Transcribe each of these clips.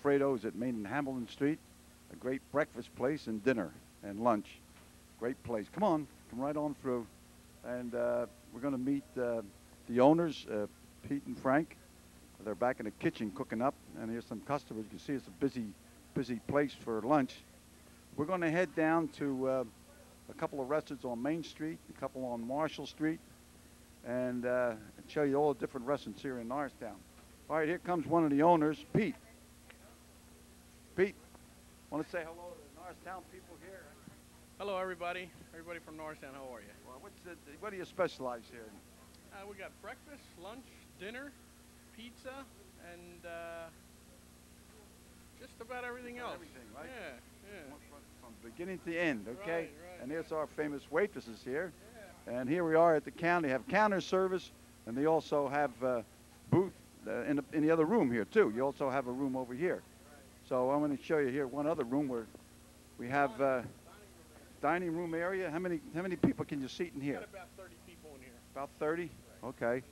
Alfredo's at Main and Hamilton Street. A great breakfast place and dinner and lunch. Great place. Come on, come right on through. And uh, we're going to meet uh, the owners, uh, Pete and Frank. They're back in the kitchen cooking up, and here's some customers. You can see it's a busy, busy place for lunch. We're going to head down to uh, a couple of restaurants on Main Street, a couple on Marshall Street, and uh, show you all the different restaurants here in Norristown. All right, here comes one of the owners, Pete. Pete, want to say hello to the Norristown people here? Hello, everybody. Everybody from Norristown, how are you? Well, what's the, what do you specialize here? in? Uh, we got breakfast, lunch, dinner, pizza, and uh, just about everything else. Everything, right? Yeah, yeah. From, from beginning to end, okay? Right, right. And here's our famous waitresses here. And here we are at the counter. They have counter service, and they also have uh, booth uh, in, the, in the other room here too. You also have a room over here. So I'm going to show you here one other room where we have uh, dining room area. How many how many people can you seat in here? about 30 people in here. About 30. Okay.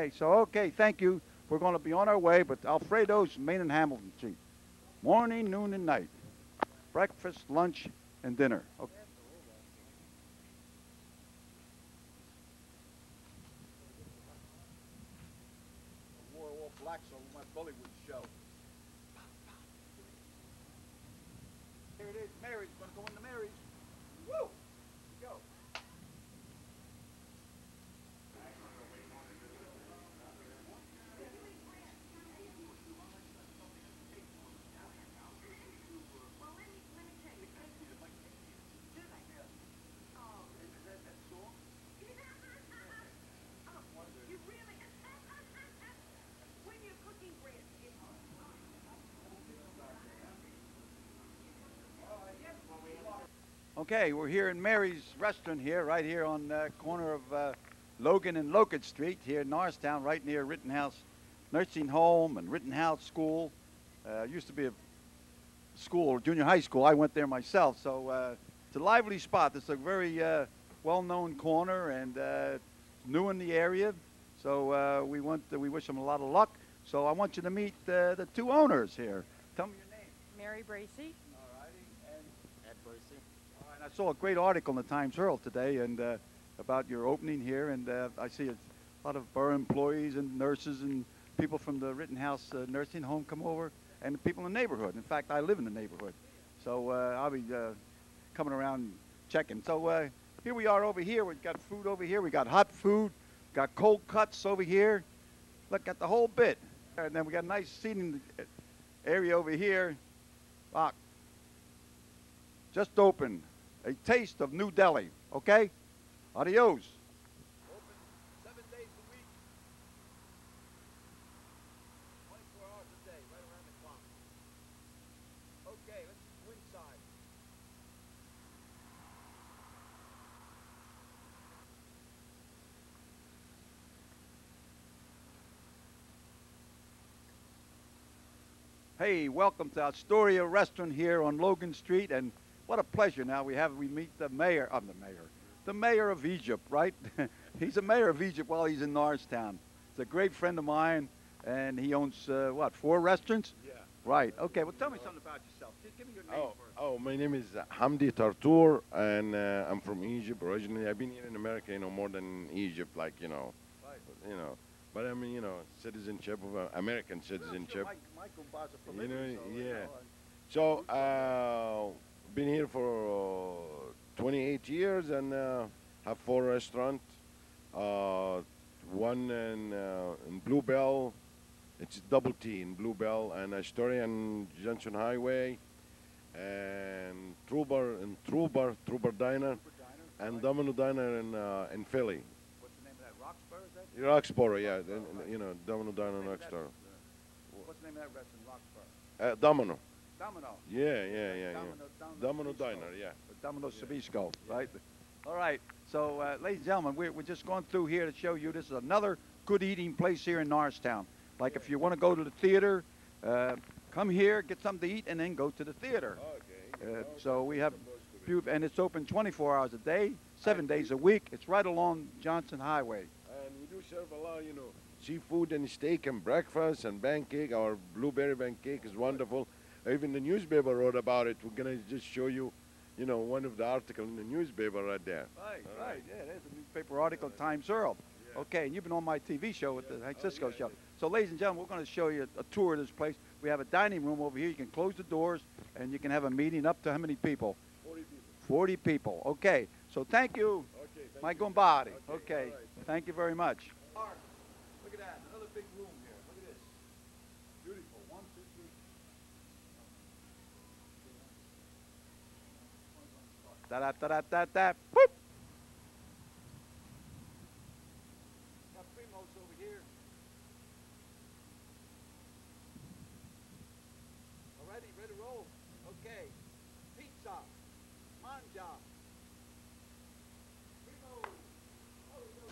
Okay. So okay. Thank you. We're going to be on our way, but Alfredo's Main and Hamilton Street. Morning, noon, and night. Breakfast, lunch, and dinner. Okay. I wore all black so my bully would show. Here it is, Mary's. Gonna go into Mary's. Woo! Go. Okay, we're here in Mary's Restaurant here, right here on the corner of uh, Logan and Locust Street here in Norristown, right near Rittenhouse Nursing Home and Rittenhouse School. Uh, used to be a school, junior high school. I went there myself, so uh, it's a lively spot. It's a very uh, well-known corner and uh, new in the area. So uh, we want to, we wish them a lot of luck. So I want you to meet the two owners here. Tell me your name. Mary Bracy. All righty. And Ed Bracy. All right. I saw a great article in the Times Herald today and uh, about your opening here, and uh, I see a lot of borough employees and nurses and people from the Rittenhouse uh, nursing home come over, and the people in the neighborhood. In fact, I live in the neighborhood, so uh, I'll be uh, coming around checking. So uh, here we are over here. We've got food over here. We got hot food. Got cold cuts over here. Look at the whole bit. And then we got a nice seating area over here. Rock. Just opened. A taste of New Delhi. Okay? Adios. Open seven days a week. 24 hours a day, right around the clock. Okay, let's go inside. Hey, welcome to Astoria Restaurant here on Logan Street, and what a pleasure! Now we have we meet the mayor. I'm the mayor, the mayor of Egypt, right? he's a mayor of Egypt while he's in Norristown. He's a great friend of mine, and he owns uh, what four restaurants? Yeah. Right. Okay. Well, tell me something about yourself. Just give me your name Oh, first. oh, my name is Hamdi Tartour, and uh, I'm from Egypt originally. I've been here in America, you know, more than Egypt, like you know, Right. you know. But I mean, you know, citizenship of uh, American Well, sure, citizenship. Mike, Mike Gumba's a You know, so, you yeah. know, So, uh, been here for uh, 28 years and uh, have four restaurants. Uh, one in, uh, in Bluebell, it's double T in Bluebell, and Astoria and Johnson Highway, and Trubar and Trubar, Trubar Diner, Diner, and right? Domino Diner in uh, in Philly. What's the name of that? Roxborough, is that? Roxborough, yeah, Roxborough, right. you know, Domino Diner in Roxborough. What's the name of that restaurant? Roxborough. Uh, Domino, Domino. yeah, yeah, yeah, yeah. Domino, Domino, Domino Diner, yeah. Domino Sabisco, right? All right. So, uh, ladies and gentlemen, we're, we're just going through here to show you this is another good eating place here in Norristown. Like if you want to go to the theater, uh, come here, get something to eat, and then go to the theater. Okay. Uh, so we have, beau- and it's open 24 hours a day, seven days a week. It's right along Johnson Highway. And we do serve a lot, you know, seafood and steak and breakfast and pancake. Our blueberry pancake is wonderful. Even the newspaper wrote about it. We're gonna just show you, you know, one of the articles in the newspaper right there. Right, right. right. Yeah, there's a newspaper article, Times Herald. Okay, and you've been on my TV show with the Hank oh, Cisco show. So, ladies and gentlemen, we're going to show you a, tour of this place. We have a dining room over here. You can close the doors, and you can have a meeting up to how many people? 40 people. 40 people. Okay. So, thank you, Okay. thank Mike you. Okay, Okay. right. Thank you very much. Art, look at that. Another big room here. Look at this. Beautiful. One, two, three. Da da da da da da. Whoop. Got Primos over here. Already, ready to roll. Okay. Pizza. Manja. Primos. Oh, no.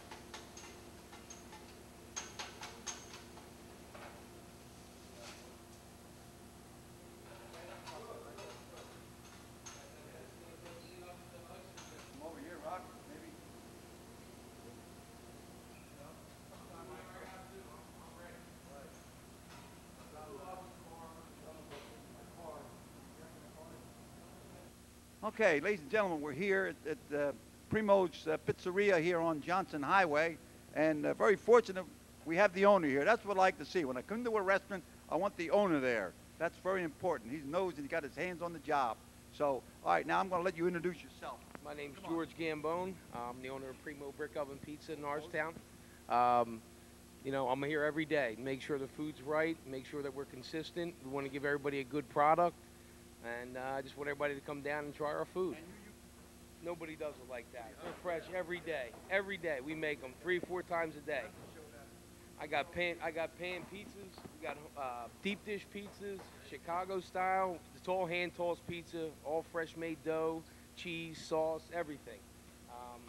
Come over here, Rock, maybe. Okay, ladies and gentlemen, we're here at, at uh, Primo's uh, Pizzeria here on Johnson Highway, and uh, very fortunate we have the owner here. That's what I like to see. When I come to a restaurant, I want the owner there. That's very important. He knows that he's got his hands on the job. So, all right, now I'm going to let you introduce yourself. My name's Come on. George Gambone. I'm the owner of Primo Brick Oven Pizza in Norristown. Um, you know, I'm here every day. Make sure the food's right. Make sure that we're consistent. We want to give everybody a good product, and uh, I just want everybody to come down and try our food. Nobody does it like that. They're fresh every day. Every day we make them three, four times a day. I got pan. I got pan pizzas. We got uh, deep dish pizzas, Chicago style. It's all hand tossed pizza, all fresh made dough, cheese, sauce, everything. Um,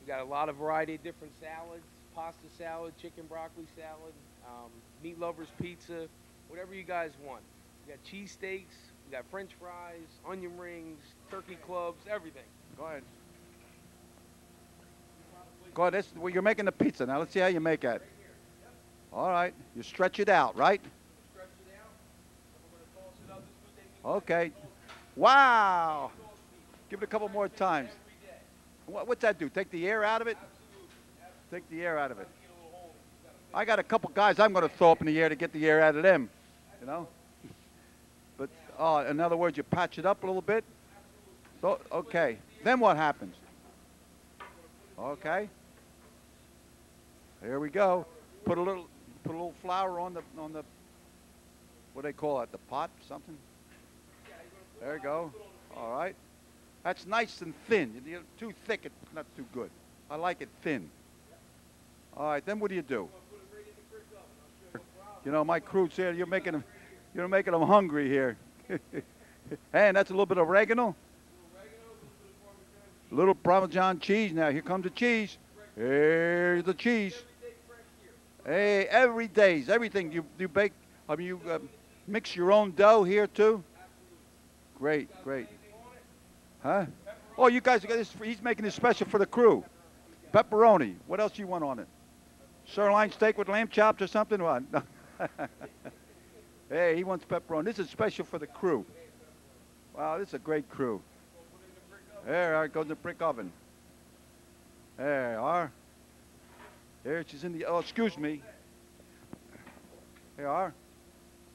we got a lot of variety of different salads: pasta salad, chicken broccoli salad, um, meat lovers pizza, whatever you guys want. We got cheese steaks. We got French fries, onion rings, turkey clubs, everything. Go ahead. Go ahead. This, well, you're making the pizza. Now let's see how you make it. All right. You stretch it out, right? Okay. Wow. Give it a couple more times. What, what's that do? Take the air out of it? Take the air out of it. I got a couple guys I'm going to throw up in the air to get the air out of them. You know? Oh, in other words, you patch it up a little bit. So, okay. Then what happens? Okay. Here we go. Put a little, put a little flour on the, on the, what do they call it? The pot, something? There you go. All right. That's nice and thin. You- You're too thick, it's not too good. I like it thin. All right, then what do you do? You know, my crew's here. You're making them, you're making them hungry here. and that's a little bit of oregano. A little Parmesan cheese. Now here comes the cheese. Here's the cheese. Hey, every day's everything. You you bake. I mean, you uh, mix your own dough here too. Great, great. Huh? Oh, you guys got this. He's making this special for the crew. Pepperoni. What else you want on it? Sirloin steak with lamb chops or something? What? Hey, he wants pepperoni. This is special for the crew. Wow, this is a great crew. There it goes the brick oven. There are. There she's in the. Oh, excuse me. There are.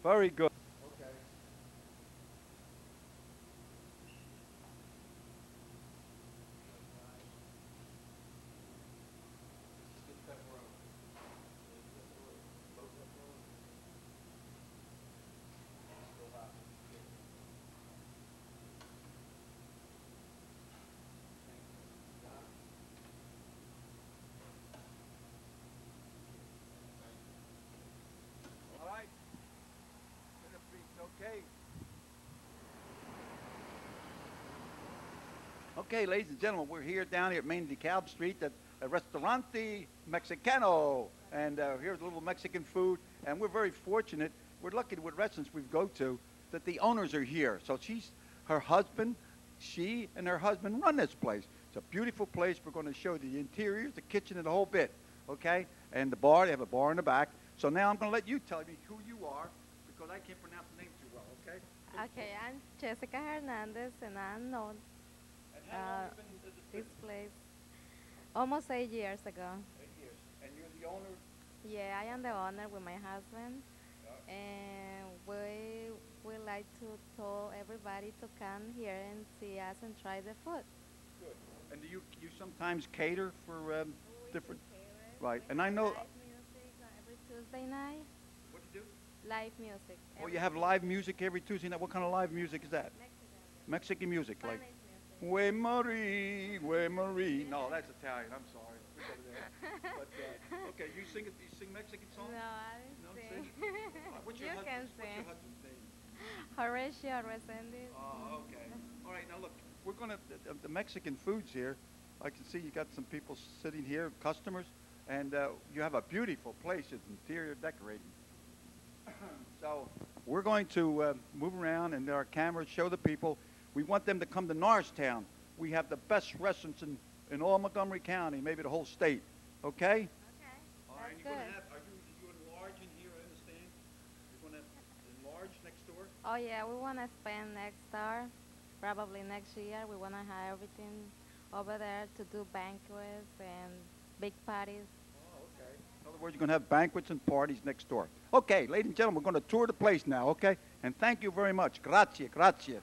Very good. All right. Okay. Okay, ladies and gentlemen, we're here down here at Main DeKalb Street at, Restaurante Mexicano. And uh, here's a little Mexican food. And we're very fortunate. We're lucky with restaurants we go to that the owners are here. So she's, her husband, she and her husband run this place. It's a beautiful place. We're going to show the interiors, the kitchen, and the whole bit. Okay? And the bar, they have a bar in the back. So now I'm going to let you tell me who you are because I can't pronounce the name too well. Okay? Okay, I'm Jessica Hernandez, and I'm known Uh, have you been in this place almost eight years ago. Eight years. And you're the owner? Yeah, I am the owner with my husband, and we we like to tell everybody to come here and see us and try the food. Good. And do you you sometimes cater for um, different? Right. And I know. live music on every Tuesday night. What do you do? Live music. Oh, you have live music every Tuesday night. What kind of live music is that? Mexican, Mexican music, like. Spanish music. We Marie, we Marie. No, that's Italian. I'm sorry. We'll go there. But uh, okay, you sing it. You sing Mexican songs? No. I No, didn't sing. sing. What's your you can What's sing. your husband's name? Horatio Resendez. Oh, okay. All right, now look, we're gonna the, the Mexican foods here. I can see you got some people sitting here, customers, and uh, you have a beautiful place. It's interior decorating. so we're going to uh, move around and our cameras show the people. We want them to come to Norristown. We have the best restaurants in, in all Montgomery County, maybe the whole state. Okay? Okay, All right, that's you're gonna good. have, are you, you enlarging here, I understand? You're gonna enlarge next door? Oh yeah, we want to spend next door. probably next year. We want to have everything over there to do banquets and big parties. Oh, okay. In other words, you're going to have banquets and parties next door. Okay, ladies and gentlemen, we're going to tour the place now, okay? And thank you very much. Grazie, grazie.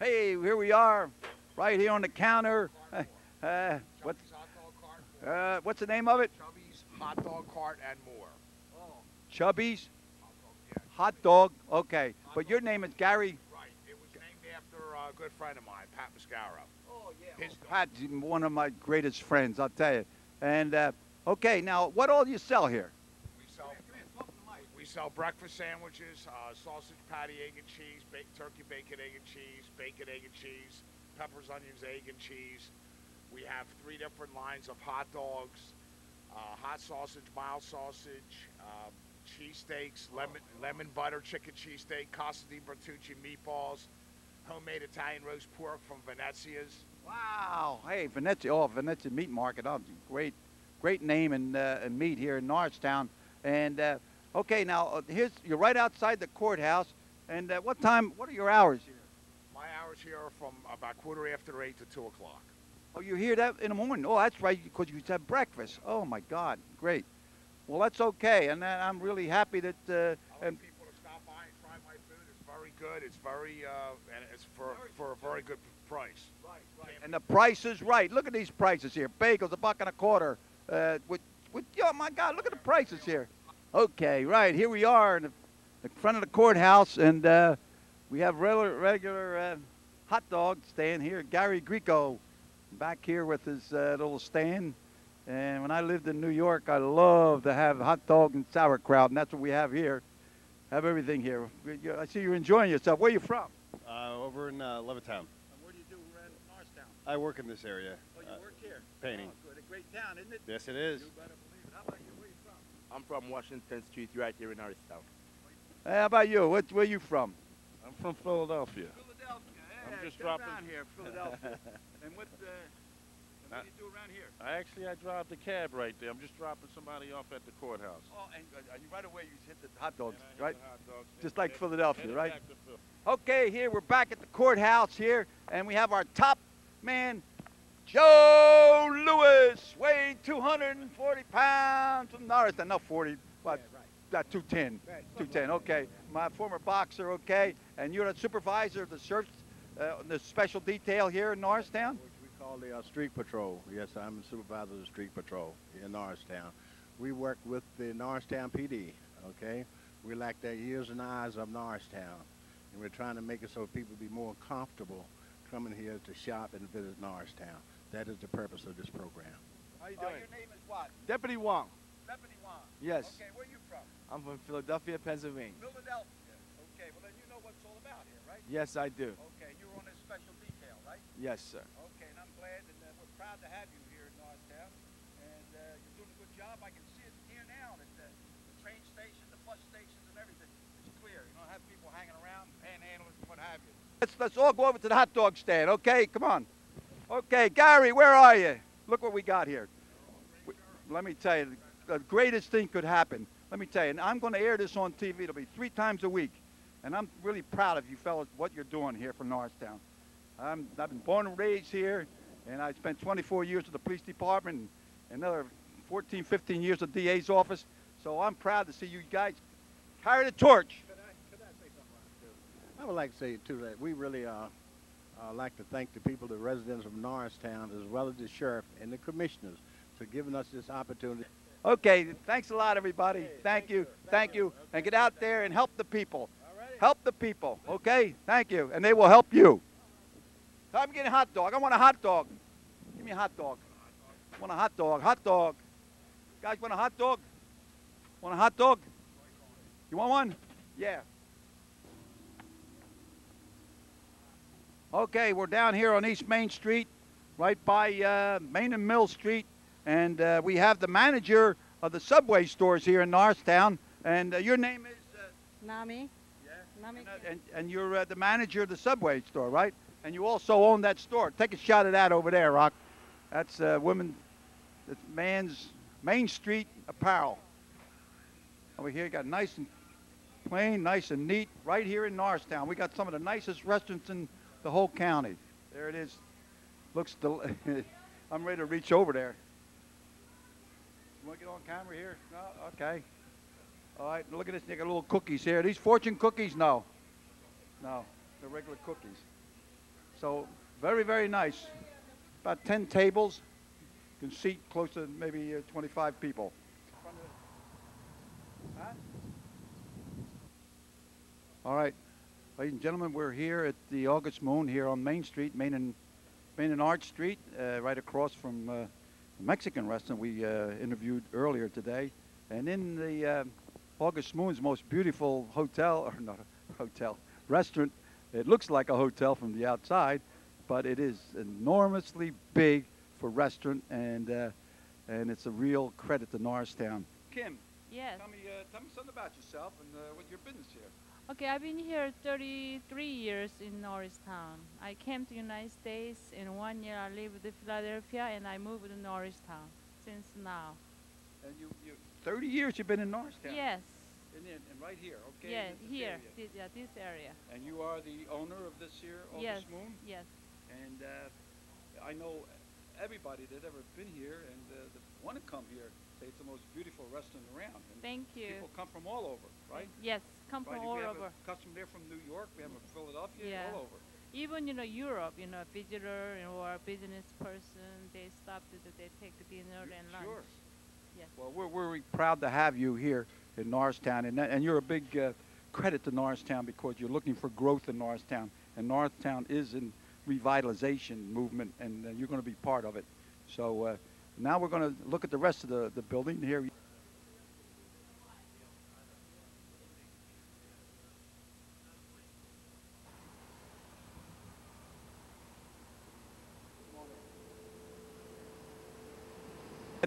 Hey, here we are, right here on the counter. Uh, what's, Chubby's Hot Dog Cart, uh, what's the name of it? Chubby's Hot Dog Cart, and more. Chubby's Hot dog, yeah. Hot Dog. Okay, but your name is Gary. Right. It was named after a good friend of mine, Pat Mascaro. Oh, yeah. His. Pat's one of my greatest friends, I'll tell you. And, uh, okay, now, what all do you sell here? Sell, breakfast sandwiches, uh, sausage, patty, egg and cheese, turkey, bacon, egg and cheese, bacon, egg and cheese, peppers, onions, egg and cheese. We have three different lines of hot dogs, uh, hot sausage, mild sausage, uh, cheesesteaks, lemon, lemon butter chicken cheesesteak, Casa di Bertacchi meatballs, homemade Italian roast pork from Venezia's. Wow. Hey, Venezia. Oh, Venezia Meat Market. Oh, great, great name and, uh, and meat here in Norristown. And uh, okay, now uh, here's you're right outside the courthouse. And uh, what time? What are your hours here? My hours here are from about quarter after eight to two o'clock. Oh, you hear that in the morning? Oh, that's right, because you have breakfast. Oh my God, great. Well, that's okay, and uh, I'm really happy that. Uh, I and people to stop by and try my food. It's very good. It's very uh, and it's for for a very good price. Right, right. And the price is right. Look at these prices here. Bagels, a buck and a quarter. Uh, with, with, oh my God, look at the prices here. Okay, right. Here we are in the, the front of the courthouse, and uh, we have regular, regular uh, hot dog stand here. Gary Greco back here with his uh, little stand. And when I lived in New York, I loved to have hot dog and sauerkraut, and that's what we have here. Have everything here. I see you're enjoying yourself. Where are you from? Uh, over in uh, Levittown. And where do you do in Norristown? I work in this area. Oh, you Uh, work here? painting. Oh, good. A great town, isn't it? yes, it is. You better believe it. How about you? Where you from? I'm from Washington Street, right here in Norristown. Hey, how about you? What, where you from? I'm from Philadelphia. Philadelphia. I'm just dropping- down here, Philadelphia. and what? Uh, What do you do around here? I actually I drive the cab right there. I'm just dropping somebody off at the courthouse. Oh, and, uh, and right away you hit the hot dogs, And I hit right? hot dogs, Just like Philadelphia, right? back to Phil- Okay, here we're back at the courthouse here, and we have our top man, Joe Lewis, weighed 240 pounds from Norristown. No, 40, what? Not 210. 210. Okay, my former boxer. Okay, and you're the supervisor of the search, uh, the special detail here in Norristown. Which we call the uh, street patrol. Yes, I'm the supervisor of the street patrol in Norristown. We work with the Norristown PD, okay? We like the ears and eyes of Norristown. And we're trying to make it so people be more comfortable coming here to shop and visit Norristown. That is the purpose of this program. How you Uh, doing? your name is what? Deputy Wong. Deputy Juan. Yes. Okay, where are you from? I'm from Philadelphia, Pennsylvania. Philadelphia. Okay, well then you know what it's all about here, right? Yes, I do. Okay, you're on this special detail, right? Yes, sir. Okay, and I'm glad and uh, we're proud to have you here in Norristown. And uh, you're doing a good job. I can see it here now at the, the train station, the bus stations, and everything. It's clear. You don't have people hanging around, panhandlers, and what have you. Let's, let's all go over to the hot dog stand, okay? Come on. Okay, Gary, where are you? Look what we got here. Let me tell you, the greatest thing could happen. Let me tell you, and I'm going to air this on TV. It'll be three times a week. And I'm really proud of you fellas, what you're doing here for Norristown. I'm, I've been born and raised here, and I spent 24 years at the police department and another 14, 15 years at DA's office. So I'm proud to see you guys carry the torch. I would like to say too that we really uh, uh, like to thank the people, the residents of Norristown, as well as the sheriff and the commissioners for giving us this opportunity. Okay, thanks a lot, everybody. Thank you, thank you. And get out there and help the people. Help the people, okay? Thank you. And they will help you. I'm getting a hot dog. I want a hot dog. Give me a hot dog. I want a hot dog. Hot dog. Guys, want a hot dog? Want a hot dog? You want one? Yeah. Okay, we're down here on East Main Street, right by uh, Main and Mill Street, and uh, we have the manager of the Subway stores here in Norristown. And uh, your name is? Nami. Yeah. Nami. And, uh, and, and you're uh, the manager of the Subway store, right? And you also own that store. Take a shot of that over there, Rock. That's uh, women, that's man's Main Street apparel. Over here, you got nice and plain, nice and neat, right here in Norristown. We got some of the nicest restaurants in the whole county. There it is. Looks del- I'm ready to reach over there. You want to get on camera here? No? Okay. All right, look at this. They got little cookies here. These fortune cookies? No. No, they're regular cookies. So, very, very nice. About 10 tables. You can seat close to maybe uh, 25 people. Huh? All right. Ladies and gentlemen, we're here at the August Moon here on Main Street, Main and, Main and Arch Street, uh, right across from uh, the Mexican restaurant we uh, interviewed earlier today. And in the uh, August Moon's most beautiful hotel, or not a hotel, restaurant, it looks like a hotel from the outside, but it is enormously big for restaurant, and uh, and it's a real credit to Norristown. Kim, Yes. tell me, uh, tell me something about yourself and uh, what your business here. Okay, I've been here 33 years in Norristown. I came to United States in one year I lived in Philadelphia and I moved to Norristown since now. And you, you 30 years you've been in Norristown. Yes. And, in, and right here, okay? this here, area. thi- yeah, this area. And you are the owner of this here August yes. Moon? Yes. And uh, I know everybody that ever been here and uh, that want to come here it's the most beautiful restaurant around. And Thank you. People come from all over, right? Yes, come right? from we all have over. a customer there from New York. We have a Philadelphia, Yeah. all over. Even you know Europe, you know, a visitor or a business person, they stop to they take the dinner and lunch. Sure. Yes. Well, we're, we're proud to have you here in Norristown, and, and you're a big uh, credit to Norristown because you're looking for growth in Norristown, and Norristown is in revitalization movement, and uh, you're going to be part of it. So uh, now we're going to look at the rest of the, the building here.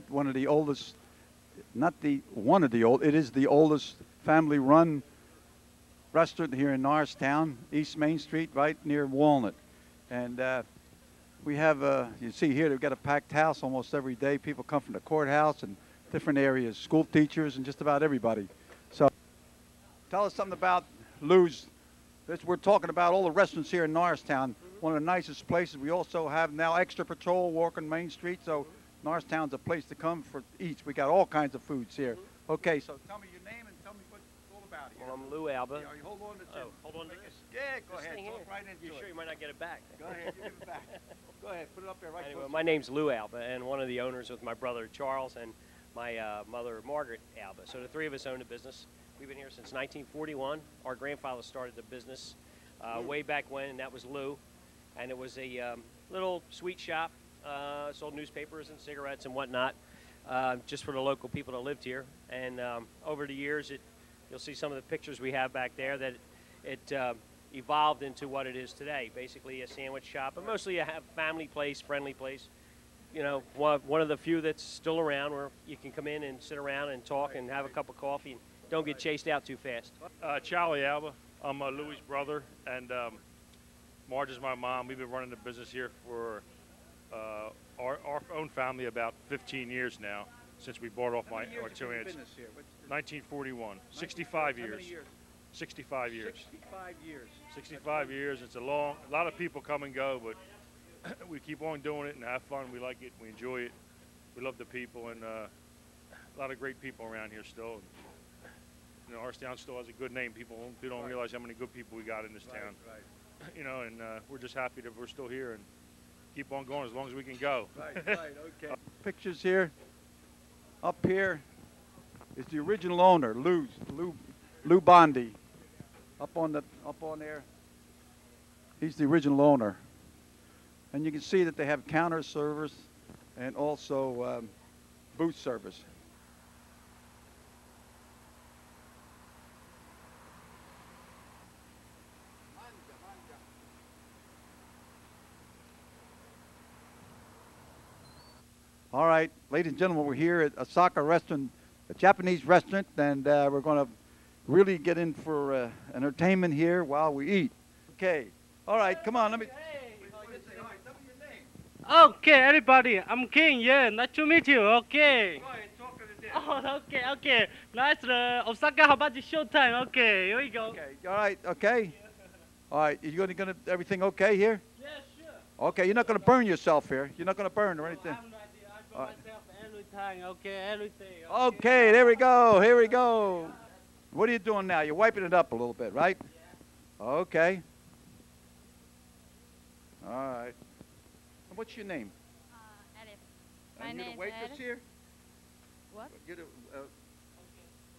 One of the oldest, not the one of the old, it is the oldest family-run restaurant here in Norristown, East Main Street, right near Walnut. And uh, we have, uh, you see here, they've got a packed house almost every day. People come from the courthouse and different areas, school teachers and just about everybody. So tell us something about Lou's. This, we're talking about all the restaurants here in Norristown, one of the nicest places. We also have now Extra Patrol walking Main Street, so Norristown's a place to come for eats. We got all kinds of foods here. Okay, so tell me all about here. Well, I'm Lou Alba. Yeah, you hold on to Oh, hold on to this. Yeah, go This ahead. Talk here? right into You it. sure you might not get it back? Go ahead, you give it back. Go ahead, put it up there right Anyway, my name's Lou Alba, and one of the owners with my brother Charles and my uh, mother Margaret Alba. So the three of us own the business. We've been here since 1941. Our grandfather started the business uh, way back when, and that was Lou. And it was a um, little sweet shop, uh, sold newspapers and cigarettes and whatnot, uh, just for the local people that lived here. And um, over the years, it, you'll see some of the pictures we have back there that it, it uh, evolved into what it is today. Basically, a sandwich shop, but mostly a family place, friendly place. You know, one, one of the few that's still around where you can come in and sit around and talk and have a cup of coffee and don't get chased out too fast. Uh, Charlie Alba. I'm uh, Louis' brother, and um, Marge is my mom. We've been running the business here for uh, our, our own family about 15 years now, since we bought off How my our two you aunts. Business here? What's the- 1941, 65 How years. many years? 65 years. 65 years. 65 years. It's a long. A lot of people come and go, but we keep on doing it and have fun. We like it. We enjoy it. We love the people and uh, a lot of great people around here still. You know, Arstown still has a good name. People don't, people don't Right. realize how many good people we got in this Right, town. right. You know, and uh, we're just happy that we're still here and keep on going as long as we can go. Right, right, okay. Pictures here. Up here is the original owner, Lou, Lou, Lou Bondi. Up on the, up on there. He's the original owner. And you can see that they have counter service and also um, booth service. All right, ladies and gentlemen, we're here at Osaka Restaurant, a Japanese restaurant, and uh, we're going to really get in for uh, entertainment here while we eat. Okay. All right, come on, let me. Okay, everybody, I'm King. Yeah, nice to meet you. Okay. Oh, okay, okay. Nice. Uh, Osaka, how about the showtime? Okay, here we go. Okay, all right, okay. All right, you gonna, gonna everything okay here? Yeah, sure. Okay, you're not gonna burn yourself here. You're not gonna burn or anything. I go myself every time. Okay, everything. Okay, okay, there we go. Here we go. What are you doing now? You're wiping it up a little bit, right? Okay. All right. And what's your name? Uh, Edith. And My you're the waitress Edith. here? What? You're the, uh,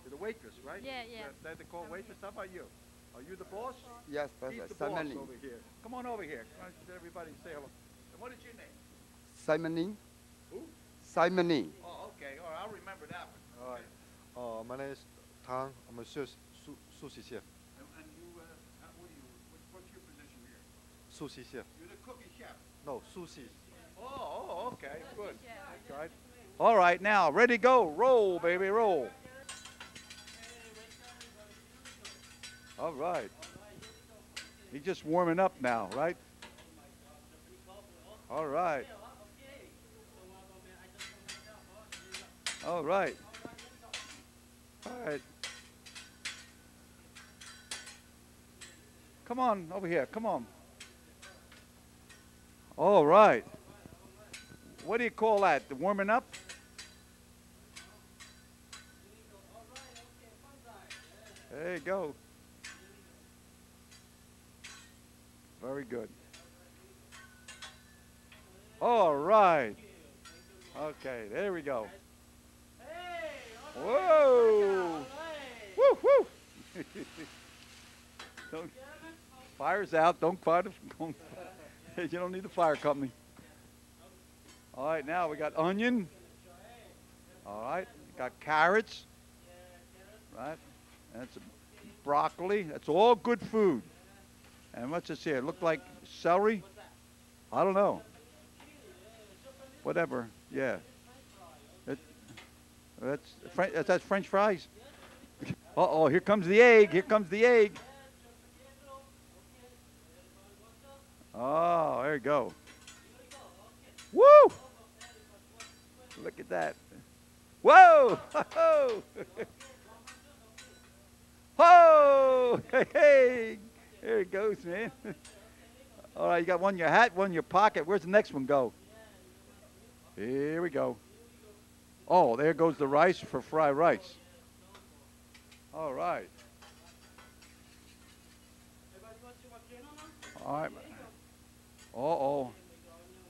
you're the waitress, right? Yeah, yeah. That they call waitress. How about you? Are you the uh, boss? Yes, boss. He's uh, the Simon boss Ling. over here. Come on over here. Come on, let everybody say hello. And what is your name? Simon Ling. Who? Simon Ling. Okay. All right, I'll remember that one. All right. Uh, my name is Tang. I'm a sous, su- sushi chef. And, and you, uh, how- what do you, what, what's your position here? Sushi chef. You're the cookie chef. No, sushi. Oh, oh, okay, good. That's right. All right, now ready, go, roll, baby, roll. All right. He's just warming up now, right? All right. All right. All right. Come on over here. Come on. All right. What do you call that? The warming up? There you go. Very good. All right. Okay, there we go. Whoa! Woo, woo! don't, fire's out. Don't fire the. Don't, you don't need the fire company. All right, now we got onion. All right, got carrots. Right, that's broccoli. That's all good food. And what's this here? Look like celery? I don't know. Whatever. Yeah. That's French. That's French fries. Uh oh! Here comes the egg. Here comes the egg. Oh, there you go. Woo! Look at that. Whoa! Whoa! Hey, hey! There it goes, man. All right, you got one in your hat, one in your pocket. Where's the next one go? Here we go. Oh, there goes the rice for fried rice. All right. All right. Uh-oh.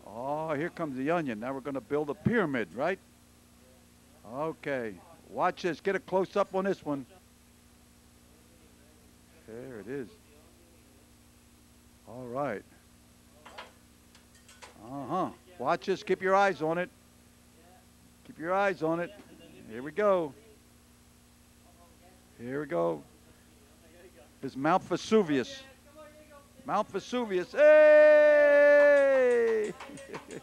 Oh, here comes the onion. Now we're going to build a pyramid, right? Okay. Watch this. Get a close-up on this one. There it is. All right. Uh-huh. Watch this. Keep your eyes on it. Your eyes on it. Here we go. Here we go. It's Mount Vesuvius. Mount Vesuvius. Hey!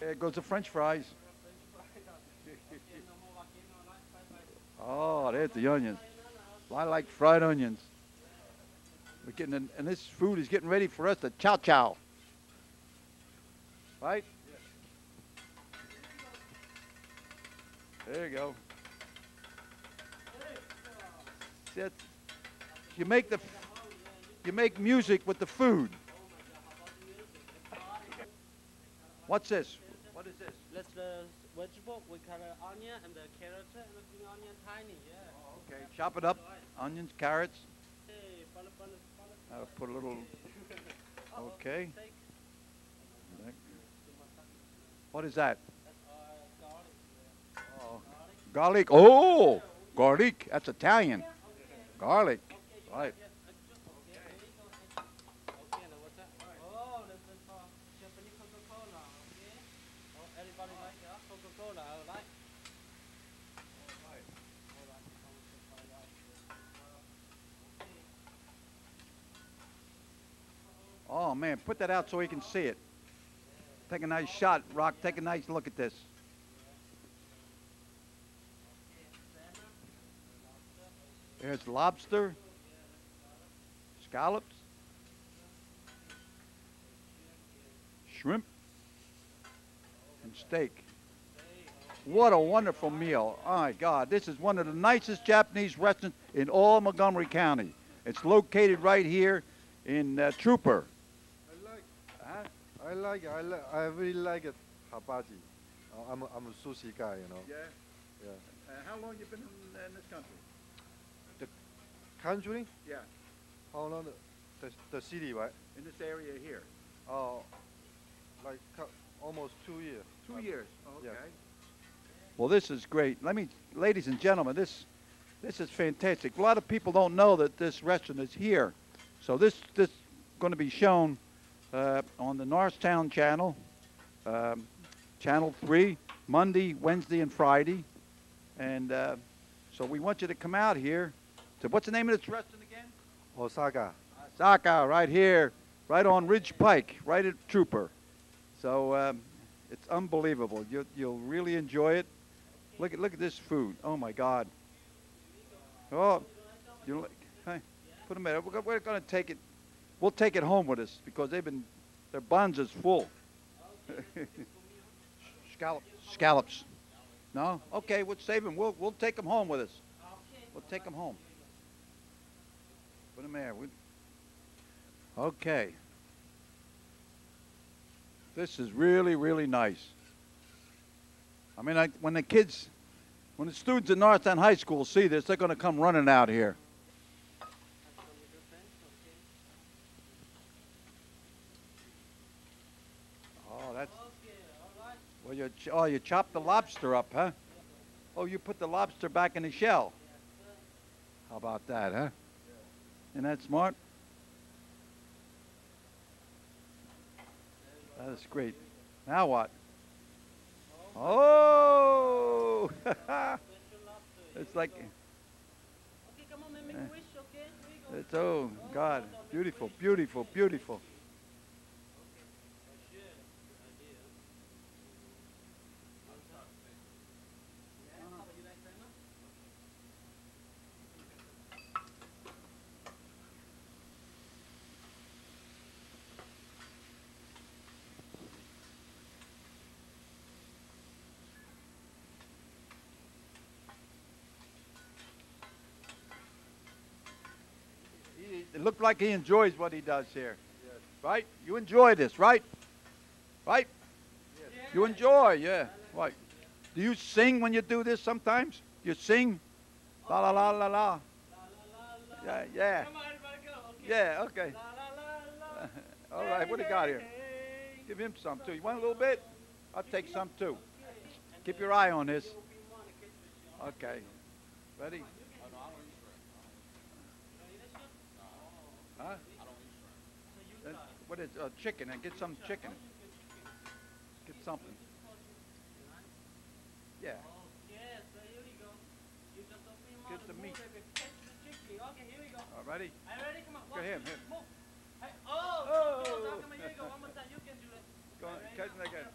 there goes the French fries. Oh, there's the onions. I like fried onions. We're getting, and this food is getting ready for us to chow chow. Right? There you go. See, you make the, you make music with the food. What's this? What is this? That's the uh, vegetable. We cut the onion and the carrot and the green onion tiny. Yeah. Oh, okay, chop it up. Onions, carrots. I'll put a little. Okay. What is that? Garlic. Oh, garlic. That's Italian. Garlic. Right. That's the Japanese Coca-Cola. Okay. Everybody like Coca-Cola. I like. Oh man, put that out so he can see it. Take a nice shot, Rock. Take a nice look at this. There's lobster, scallops, shrimp, and steak. What a wonderful meal. Oh my God, this is one of the nicest Japanese restaurants in all Montgomery County. It's located right here in uh, Trooper. I like huh? I like I really like it hibachi. Uh, I'm a, I'm a sushi guy, you know. Yeah. Yeah. Uh, how long you been in, in this country? Country? Yeah. How long? The, the, the city, right? In this area here. Oh, like almost two years. Two years. yeah. Okay. Well, this is great. Let me, ladies and gentlemen, this this is fantastic. A lot of people don't know that this restaurant is here, so this this going to be shown uh, on the Norristown channel, um, channel three, Monday, Wednesday, and Friday, and uh, so we want you to come out here. To what's the name of this restaurant again? Osaka. Osaka, right here, right on Ridge Pike, right at Trooper. So um, it's unbelievable. You, you'll really enjoy it. Look at look at this food. Oh my God. Oh, you? Hey, put them in. We're, we're going to take it. We'll take it home with us because they've been their buns is full. Scallops. Scallops. No? Okay, we'll save them. We'll we'll take them home with us. We'll take them home. We, okay. This is really, really nice. I mean, I, when the kids, when the students at Norristown High School see this, they're going to come running out here. Oh, that's. Well, you oh, you chopped the lobster up, huh? Oh, you put the lobster back in the shell. How about that, huh? Isn't that smart? That is great. Now what? Oh! it's like. Eh. It's oh God, beautiful, beautiful, beautiful. It looked like he enjoys what he does here. Right? You enjoy this, right? Right? You enjoy, yeah. Right. Do you sing when you do this sometimes? You sing? La la la la la. Yeah, yeah. Yeah, okay. All right, what do you got here? Give him some too. You want a little bit? I'll take some too. Keep your eye on this. Okay. Ready? Huh? Then What is, uh, chicken, and get some chicken. Get something. Yeah. Get the meat. All ready? Go ahead, him. Oh, Oh. okay, so come here you go. One more time. You can do it. Go on, catch him again.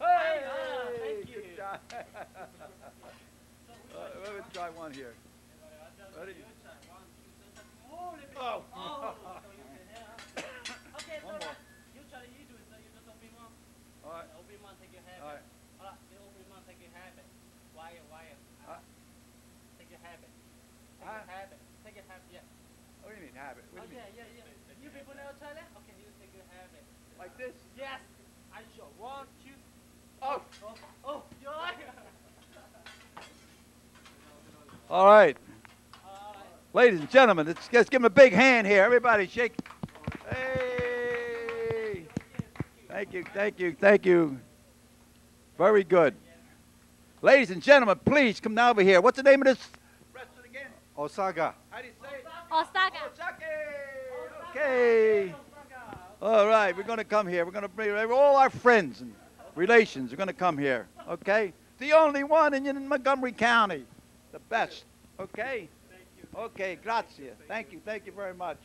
Hey! Thank you. Good job. uh, let me try one here. Ready? Oh. Okay, so One you try to you do it. So you just open one. All right. Open one, take your habit. All right. All right, you open one, take your habit. Wire, wire. Uh, Take your habit. Take Huh? your habit. Take your habit. Yeah. what do you mean habit? What Oh, yeah, mean? yeah, yeah. You people know Thailand? Okay, you take your habit. Like this? Yes. I show. One, two. Oh. Oh, oh, you like? All right. Ladies and gentlemen, let's, let's give him a big hand here. Everybody shake. Hey. Thank you, thank you, thank you. Very good. Ladies and gentlemen, please come down over here. What's the name of this? Osaka. How do you say it? Osaka. Okay. All right, we're going to come here. We're going to bring all our friends and relations We're going to come here. Okay? The only one in, in Montgomery County. The best. Okay? Okay, grazie. Thank you. Thank you very much.